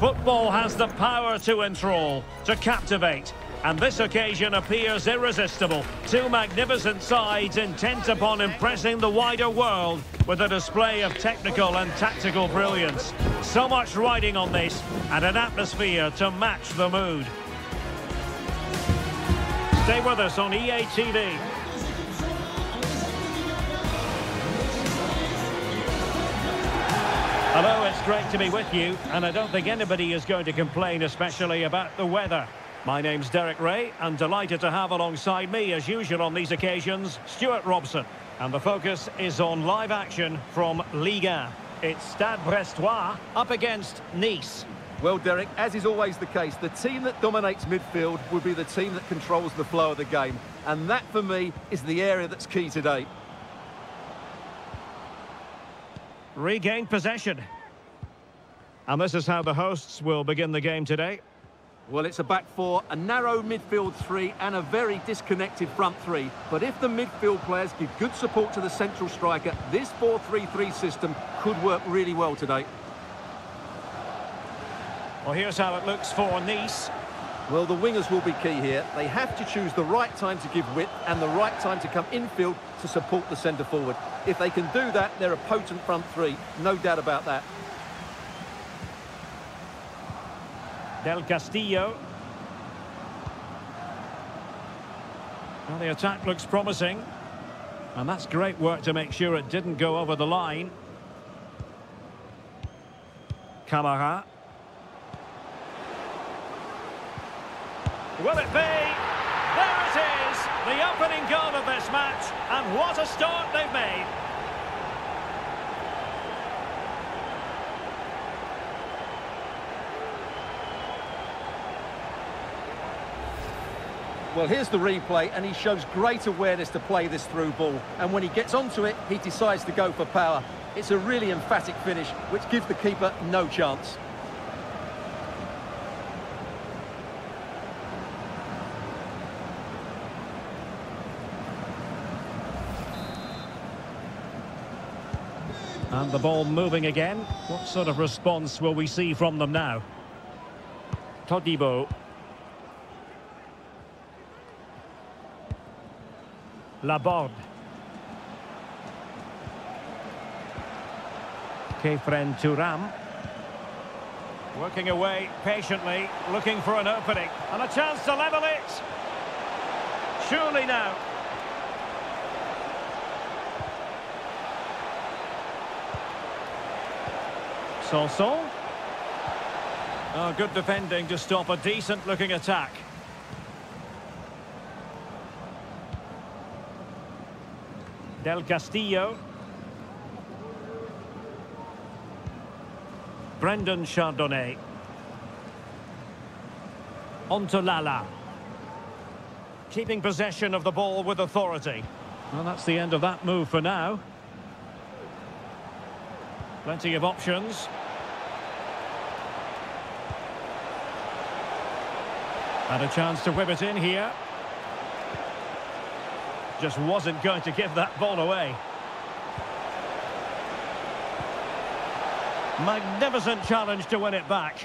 Football has the power to enthrall, to captivate. And this occasion appears irresistible. Two magnificent sides intent upon impressing the wider world with a display of technical and tactical brilliance. So much riding on this and an atmosphere to match the mood. Stay with us on EA TV. Hello, it's great to be with you, and I don't think anybody is going to complain, especially about the weather. My name's Derek Ray, and delighted to have alongside me, as usual on these occasions, Stuart Robson. And the focus is on live action from Ligue 1. It's Stade Brestois up against Nice. Well, Derek, as is always the case, the team that dominates midfield will be the team that controls the flow of the game. And that, for me, is the area that's key today. Regained possession. And this is how the hosts will begin the game today. Well, it's a back four, a narrow midfield three, and a very disconnected front three. But if the midfield players give good support to the central striker, this 4-3-3 system could work really well today. Well, here's how it looks for Nice. Well, the wingers will be key here. They have to choose the right time to give width and the right time to come infield to support the centre forward. If they can do that, they're a potent front three. No doubt about that. Del Castillo. Well, the attack looks promising. And that's great work to make sure it didn't go over the line. Camara. Will it be? There it is! The opening goal of this match. And what a start they've made. Well, here's the replay, and he shows great awareness to play this through ball. And when he gets onto it, he decides to go for power. It's a really emphatic finish, which gives the keeper no chance. And the ball moving again. What sort of response will we see from them now? Todibo. Laborde. Khéphren Thuram. Working away patiently, looking for an opening. And a chance to level it. Surely now. Sanson. Oh, good defending to stop a decent-looking attack. Del Castillo. Brendan Chardonnay. Ontolala. Keeping possession of the ball with authority. Well, that's the end of that move for now. Plenty of options. And a chance to whip it in here. Just wasn't going to give that ball away. Magnificent challenge to win it back.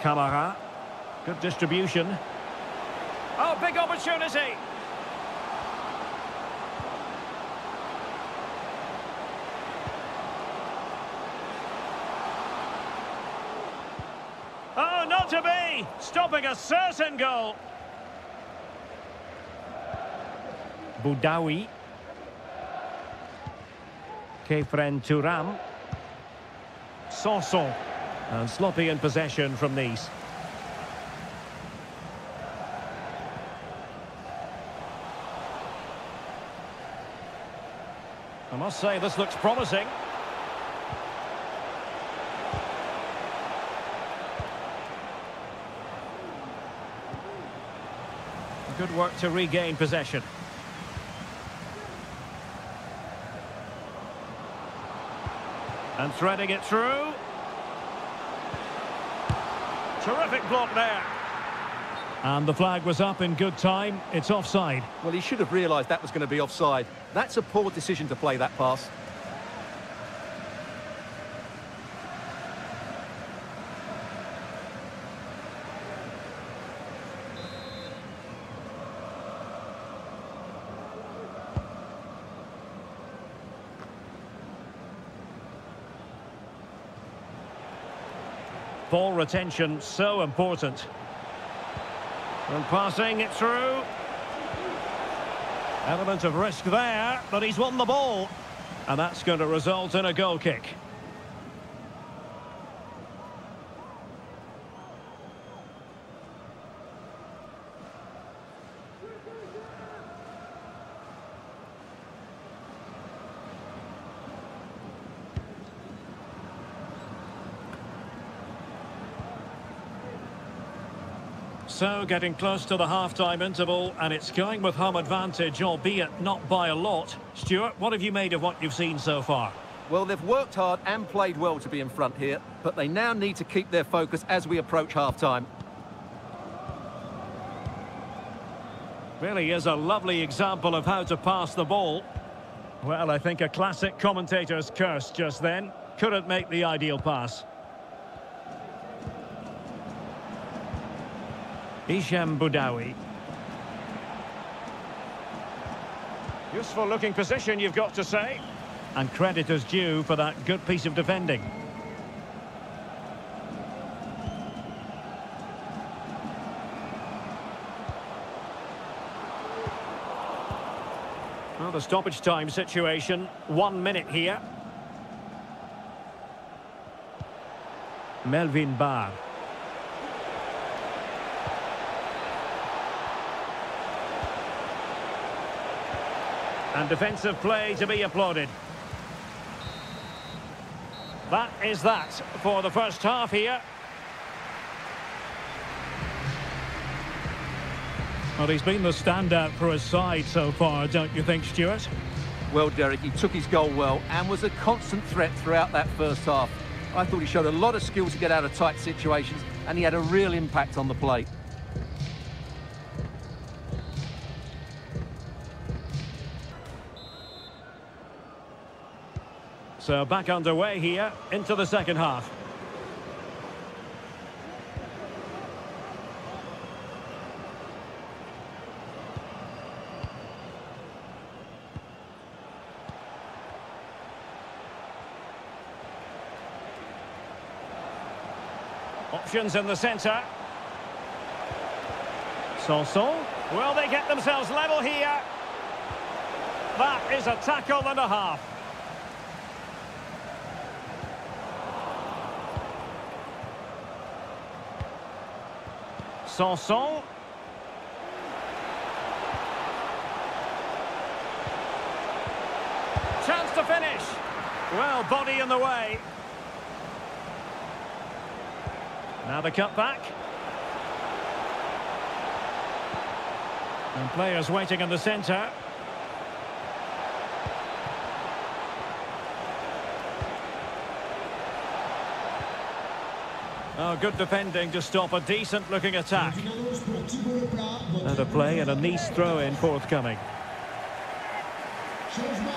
Camara. Good distribution. Oh, big opportunity. Oh, not to be! Stopping a certain goal. Boudaoui. Khéphren Thuram. Sanson. And sloppy in possession from Nice. I must say, this looks promising. Good work to regain possession. And threading it through. Terrific block there. And the flag was up in good time. It's offside. Well, he should have realised that was going to be offside. That's a poor decision to play that pass. Ball retention so important. And passing it through. Element of risk there, but he's won the ball. And that's going to result in a goal kick. So, getting close to the half-time interval, and it's going with home advantage, albeit not by a lot. Stuart, what have you made of what you've seen so far? Well, they've worked hard and played well to be in front here, but they now need to keep their focus as we approach half-time. Really is a lovely example of how to pass the ball. Well, I think a classic commentator's curse just then. Couldn't make the ideal pass. Hicham Boudaoui. Useful looking position, you've got to say. And credit is due for that good piece of defending. Well, the stoppage time situation, one minute here. Melvin Bard. And defensive play to be applauded. That is that for the first half here. Well, he's been the standout for his side so far, don't you think, Stuart? Well, Derek, he took his goal well and was a constant threat throughout that first half. I thought he showed a lot of skill to get out of tight situations and he had a real impact on the plate. So back underway here into the second half. Options in the centre. Sanson. Will they get themselves level here? That is a tackle and a half. Sanson. Chance to finish. Well, body in the way. Now the cut back. And players waiting in the centre. Oh, good defending to stop a decent-looking attack. And a play and a Nice throw-in forthcoming.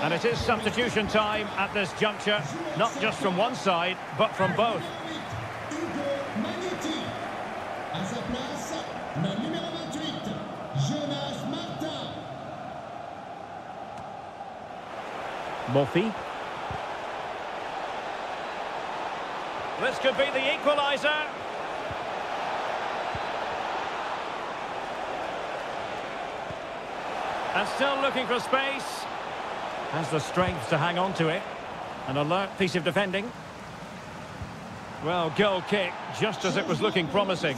And it is substitution time at this juncture, not just from one side, but from both. Moffi. This could be the equaliser. And still looking for space. Has the strength to hang on to it. An alert piece of defending. Well, goal kick, just as it was looking promising.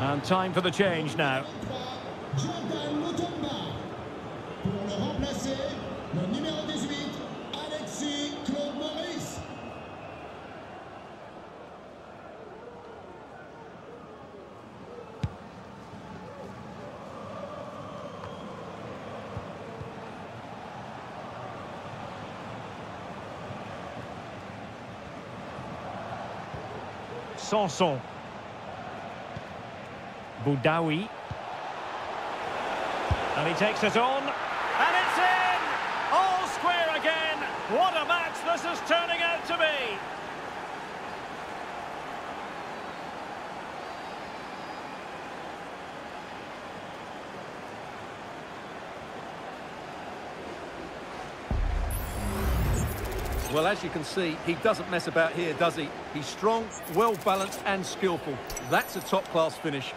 And time for the change now. Sanson. Boudaoui. And he takes it on. And it's in! All square again! What a match this is turning out to be! Well, as you can see, he doesn't mess about here, does he? He's strong, well-balanced and skillful. That's a top-class finish.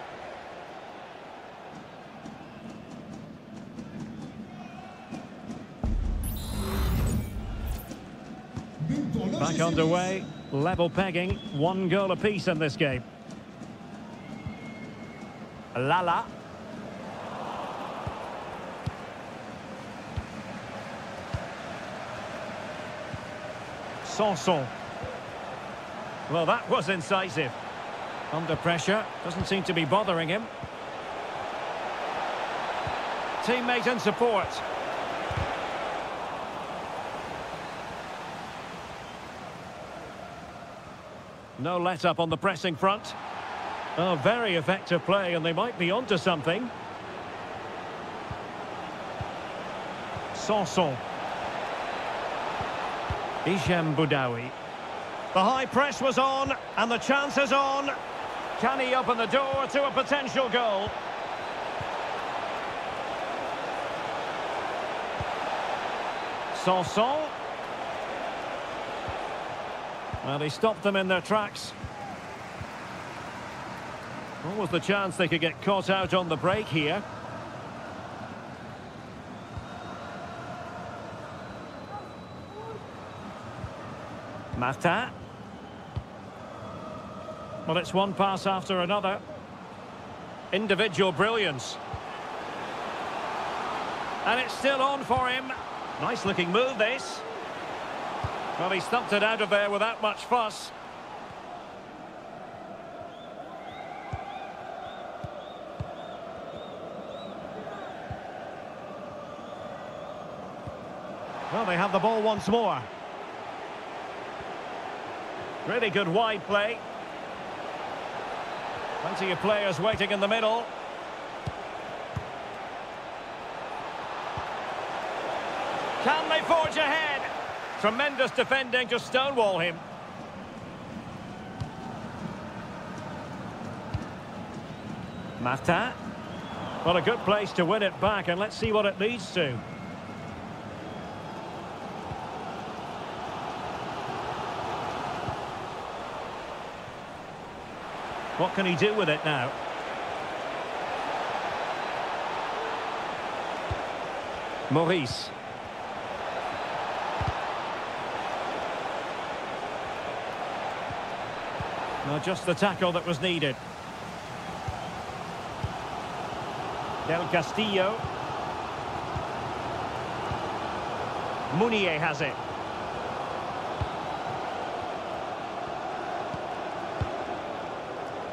Back underway, level pegging, one goal apiece in this game. Lala. Sanson. Well, that was incisive. Under pressure, doesn't seem to be bothering him. Teammate and support. No let-up on the pressing front. Oh, very effective play, and they might be onto something. Sanson. Hicham Boudaoui. The high press was on, and the chance is on. Can he open the door to a potential goal? Sanson. Well, he stopped them in their tracks. What was the chance they could get caught out on the break here? Martin. Well, it's one pass after another. Individual brilliance. And it's still on for him. Nice looking move, this. Well, he stumped it out of there without much fuss. Well, they have the ball once more. Really good wide play. Plenty of players waiting in the middle. Can they forge ahead? Tremendous defending to stonewall him. Martin. Well, a good place to win it back, and let's see what it leads to. What can he do with it now? Maurice. Well, just the tackle that was needed. Del Castillo. Mounié has it.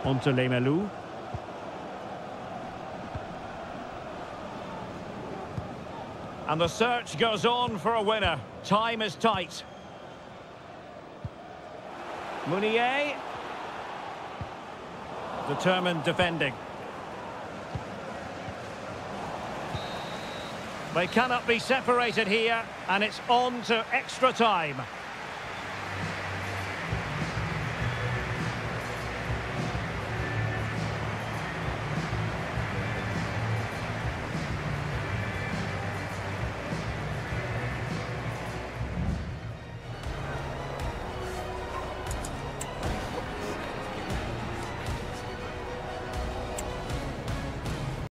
Onto Lees-Melou. And the search goes on for a winner. Time is tight. Mounié. Determined defending. They cannot be separated here, and it's on to extra time.